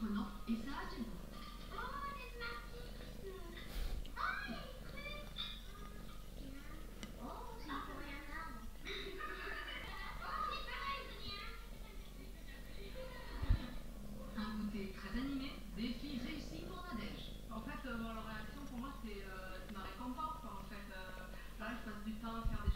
Et ça, du coup, un goûter très animé, défi réussi pour Nadège. En fait, euh, leur réaction pour moi, c'est euh, ma récompense. En fait, euh, je passe du temps à faire des.